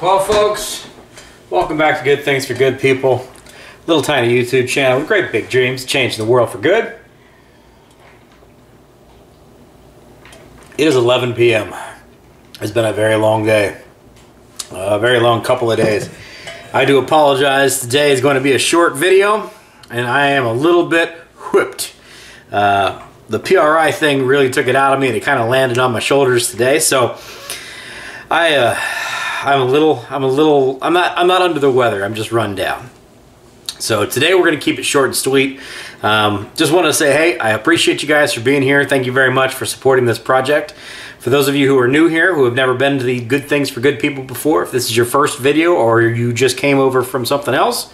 Well, folks, welcome back to Good Things for Good People. Little tiny YouTube channel with great big dreams, changing the world for good. It is 11 p.m. It's been a very long day, a very long couple of days. I do apologize. Today is going to be a short video, and I am a little bit whipped. Uh, the PRI thing really took it out of me, and it kind of landed on my shoulders today. So I. Uh, I'm a little, I'm a little, I'm not, I'm not under the weather. I'm just run down. So today we're going to keep it short and sweet. Um, just want to say, hey, I appreciate you guys for being here. Thank you very much for supporting this project. For those of you who are new here, who have never been to the Good Things for Good People before, if this is your first video or you just came over from something else,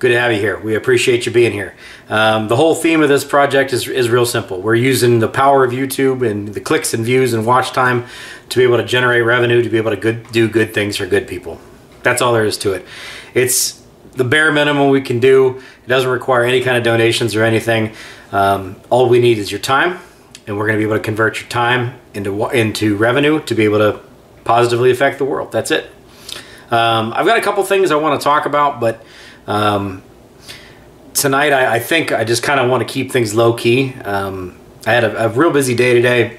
good to have you here. We appreciate you being here. Um, the whole theme of this project is, is real simple. We're using the power of YouTube and the clicks and views and watch time to be able to generate revenue, to be able to good, do good things for good people. That's all there is to it. It's the bare minimum we can do. It doesn't require any kind of donations or anything. Um, all we need is your time, and we're going to be able to convert your time into into revenue to be able to positively affect the world. That's it. Um, I've got a couple things I want to talk about, but um, tonight I, I, think I just kind of want to keep things low key. Um, I had a, a, real busy day today,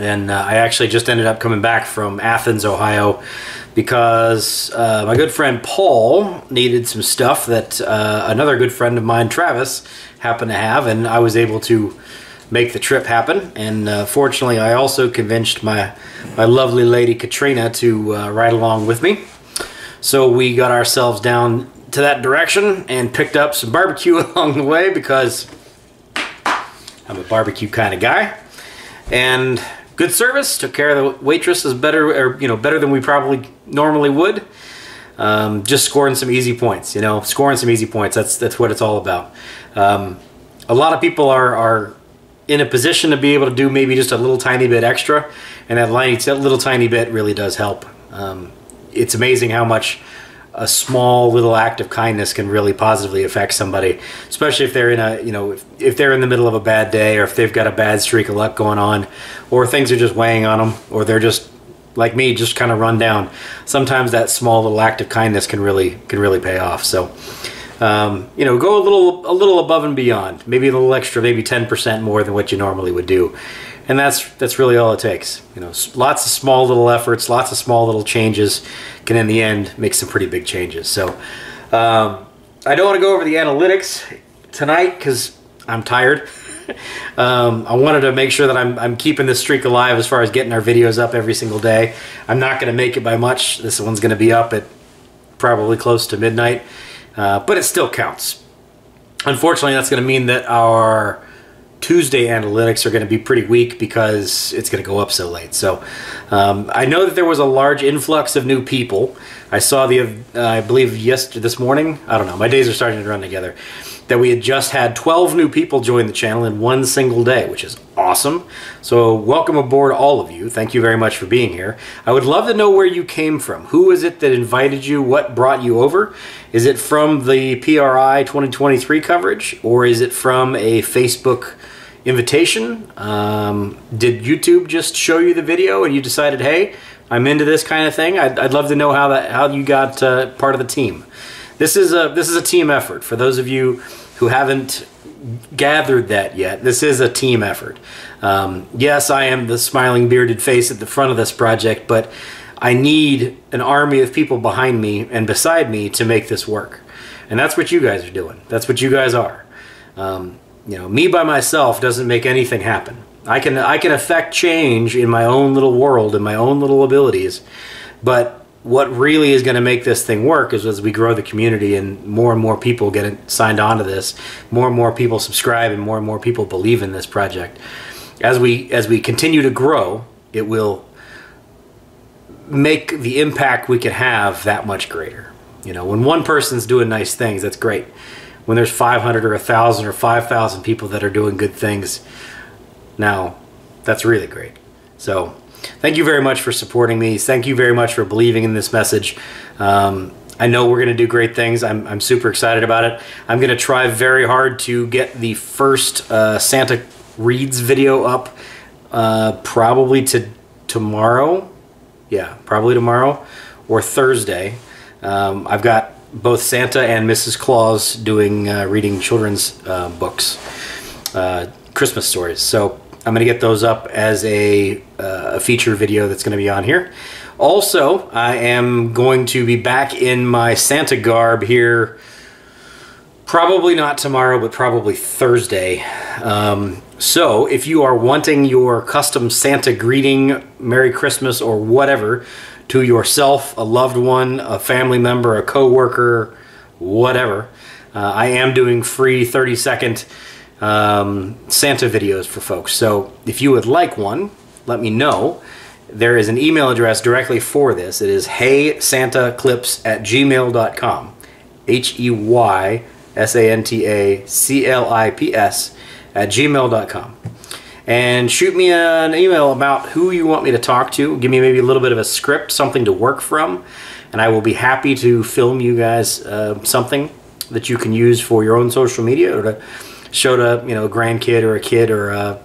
and uh, I actually just ended up coming back from Athens, Ohio, because uh, my good friend Paul needed some stuff that uh, another good friend of mine, Travis, happened to have, and I was able to make the trip happen. And uh, fortunately, I also convinced my my lovely lady Katrina to uh, ride along with me. So we got ourselves down to that direction and picked up some barbecue along the way because I'm a barbecue kind of guy. And good service, took care of the waitresses better, or you know, better than we probably normally would. Um, just scoring some easy points, you know, scoring some easy points. That's that's what it's all about. Um, a lot of people are are in a position to be able to do maybe just a little tiny bit extra, and that little tiny bit really does help. Um, it's amazing how much a small little act of kindness can really positively affect somebody, especially if they're in a, you know, if, if they're in the middle of a bad day or if they've got a bad streak of luck going on or things are just weighing on them or they're just like me, just kind of run down. Sometimes that small little act of kindness can really, can really pay off. So, um, you know, go a little, a little above and beyond, maybe a little extra, maybe 10% more than what you normally would do and that's that's really all it takes. You know, lots of small little efforts, lots of small little changes can in the end make some pretty big changes. So um, I don't want to go over the analytics tonight because I'm tired. um, I wanted to make sure that I'm, I'm keeping this streak alive as far as getting our videos up every single day. I'm not going to make it by much. This one's going to be up at probably close to midnight, uh, but it still counts. Unfortunately, that's going to mean that our Tuesday analytics are going to be pretty weak because it's going to go up so late. So um, I know that there was a large influx of new people. I saw the, uh, I believe, yesterday, this morning. I don't know. My days are starting to run together. That we had just had 12 new people join the channel in one single day, which is awesome. So welcome aboard, all of you. Thank you very much for being here. I would love to know where you came from. Who is it that invited you? What brought you over? Is it from the PRI 2023 coverage, or is it from a Facebook? Invitation? Um, did YouTube just show you the video and you decided, hey, I'm into this kind of thing? I'd, I'd love to know how that how you got uh, part of the team. This is a this is a team effort. For those of you who haven't gathered that yet, this is a team effort. Um, yes, I am the smiling bearded face at the front of this project, but I need an army of people behind me and beside me to make this work. And that's what you guys are doing. That's what you guys are. Um, you know, me by myself doesn't make anything happen. I can I can affect change in my own little world and my own little abilities, but what really is going to make this thing work is as we grow the community and more and more people get signed on to this, more and more people subscribe and more and more people believe in this project. As we as we continue to grow, it will make the impact we can have that much greater. You know, when one person's doing nice things, that's great when there's 500 or 1,000 or 5,000 people that are doing good things, now that's really great. So thank you very much for supporting me. Thank you very much for believing in this message. Um, I know we're going to do great things. I'm, I'm super excited about it. I'm going to try very hard to get the first uh, Santa Reads video up uh, probably to tomorrow. Yeah, probably tomorrow or Thursday. Um, I've got both Santa and Mrs. Claus doing uh, reading children's uh, books, uh, Christmas stories. So I'm going to get those up as a, uh, a feature video that's going to be on here. Also, I am going to be back in my Santa garb here. Probably not tomorrow, but probably Thursday. Um, so, if you are wanting your custom Santa greeting, Merry Christmas, or whatever, to yourself, a loved one, a family member, a coworker, whatever. Uh, I am doing free 30 second um, Santa videos for folks. So if you would like one, let me know. There is an email address directly for this. It is heysantaclips at gmail.com. H E Y S A N T A C L I P S at gmail.com and shoot me an email about who you want me to talk to. Give me maybe a little bit of a script, something to work from, and I will be happy to film you guys uh, something that you can use for your own social media or to show to you know a grandkid or a kid or uh,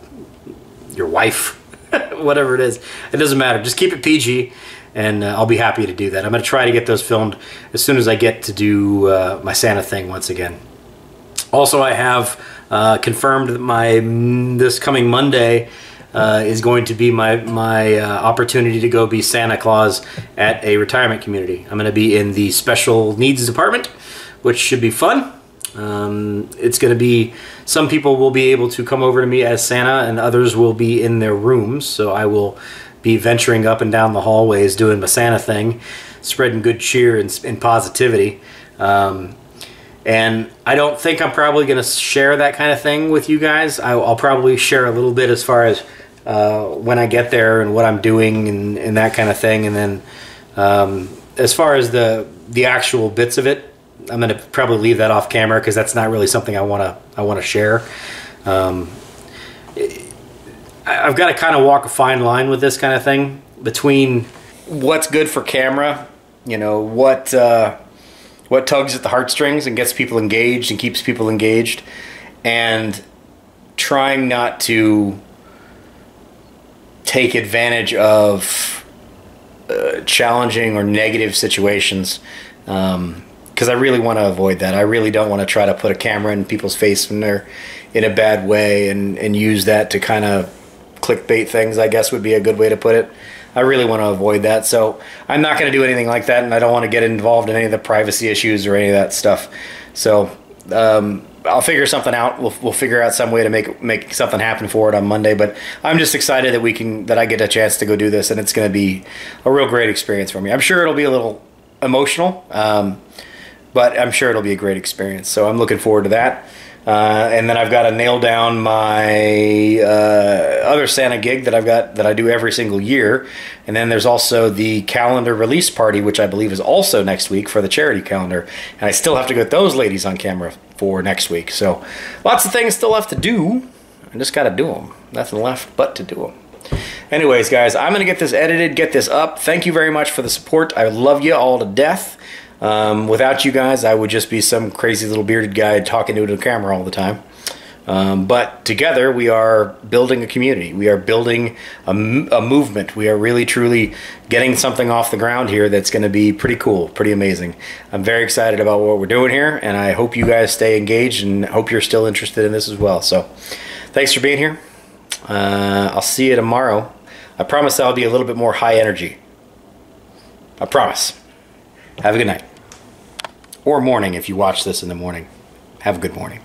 your wife, whatever it is. It doesn't matter. Just keep it PG. And uh, I'll be happy to do that. I'm going to try to get those filmed as soon as I get to do uh, my Santa thing once again. Also, I have uh, confirmed that my this coming Monday uh, is going to be my my uh, opportunity to go be Santa Claus at a retirement community. I'm going to be in the special needs department, which should be fun. Um, it's going to be some people will be able to come over to me as Santa, and others will be in their rooms. So I will be venturing up and down the hallways doing my Santa thing, spreading good cheer and, and positivity. Um, and I don't think I'm probably going to share that kind of thing with you guys. I, will probably share a little bit as far as uh, when I get there and what I'm doing and, and that kind of thing. And then um, as far as the the actual bits of it, I'm going to probably leave that off camera because that's not really something I want to I want to share. Um, I've got to kind of walk a fine line with this kind of thing between what's good for camera, you know, what. Uh, what tugs at the heartstrings and gets people engaged and keeps people engaged, and trying not to take advantage of uh, challenging or negative situations. Because um, I really want to avoid that. I really don't want to try to put a camera in people's face when they're in a bad way and, and use that to kind of clickbait things, I guess would be a good way to put it. I really want to avoid that. So I'm not going to do anything like that, and I don't want to get involved in any of the privacy issues or any of that stuff. So um, I'll figure something out. We'll, we'll figure out some way to make make something happen for it on Monday. But I'm just excited that we can that I get a chance to go do this, and it's going to be a real great experience for me. I'm sure it'll be a little emotional, um, but I'm sure it'll be a great experience. So I'm looking forward to that. Uh, and then I've got to nail down my uh, other Santa gig that I've got that I do every single year. And then there's also the calendar release party, which I believe is also next week for the charity calendar. And I still have to get those ladies on camera for next week. So lots of things still left to do. I just got to do them. Nothing left but to do them. Anyways, guys, I'm going to get this edited, get this up. Thank you very much for the support. I love you all to death. Um, without you guys, I would just be some crazy little bearded guy talking to the camera all the time. Um, but together, we are building a community. We are building a, a movement. We are really, truly getting something off the ground here that's going to be pretty cool, pretty amazing. I'm very excited about what we're doing here, and I hope you guys stay engaged and hope you're still interested in this as well. So, thanks for being here. Uh, I'll see you tomorrow. I promise I'll be a little bit more high energy. I promise. Have a good night. Or morning if you watch this in the morning. Have a good morning.